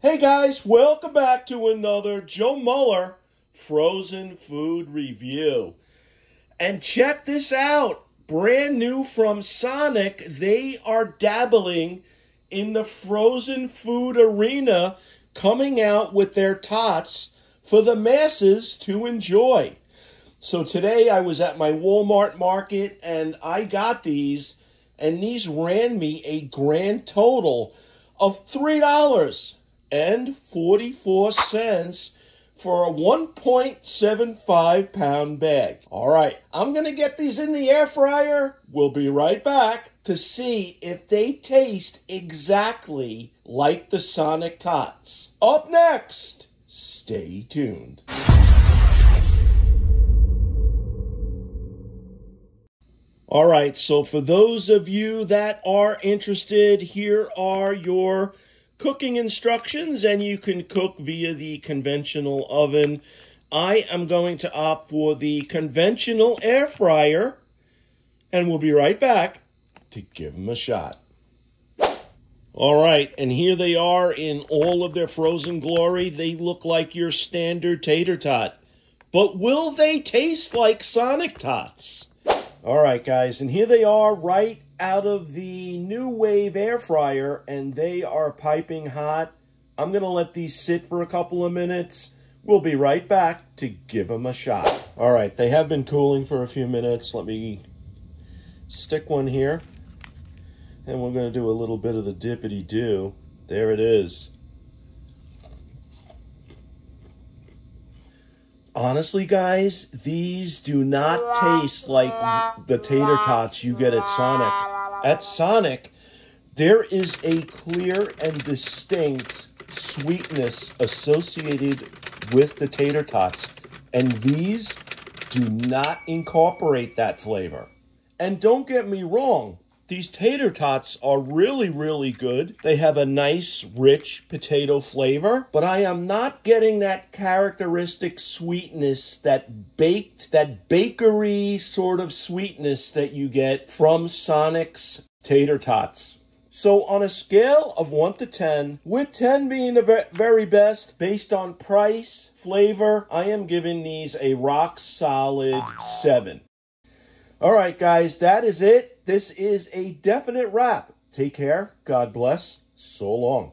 Hey guys, welcome back to another Joe Mueller frozen food review. And check this out brand new from Sonic. They are dabbling in the frozen food arena, coming out with their tots for the masses to enjoy. So today I was at my Walmart market and I got these, and these ran me a grand total of $3.44 for a 1.75 pound bag. All right, I'm gonna get these in the air fryer. We'll be right back to see if they taste exactly like the Sonic Tots. Up next, stay tuned. All right, so for those of you that are interested, here are your cooking instructions, and you can cook via the conventional oven. I am going to opt for the conventional air fryer, and we'll be right back to give them a shot. All right, and here they are in all of their frozen glory. They look like your standard tater tot. But will they taste like Sonic Tots? All right, guys, and here they are right out of the NuWave air fryer, and they are piping hot. I'm going to let these sit for a couple of minutes. We'll be right back to give them a shot. All right, they have been cooling for a few minutes. Let me stick one here. And we're going to do a little bit of the dippity-do. There it is. Honestly, guys, these do not taste like the tater tots you get at Sonic. At Sonic, there is a clear and distinct sweetness associated with the tater tots, and these do not incorporate that flavor. And don't get me wrong, these tater tots are really, really good. They have a nice, rich potato flavor, but I am not getting that characteristic sweetness, that baked, that bakery sort of sweetness that you get from Sonic's tater tots. So on a scale of 1 to 10, with 10 being the very best, based on price, flavor, I am giving these a rock solid 7. All right, guys, that is it. This is a definite wrap. Take care. God bless. So long.